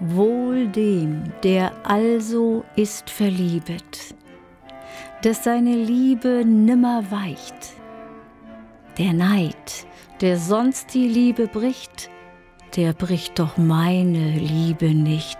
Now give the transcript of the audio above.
Wohl dem, der also ist verliebet, dass seine Liebe nimmer weicht. Der Neid, der sonst die Liebe bricht, der bricht doch meine Liebe nicht.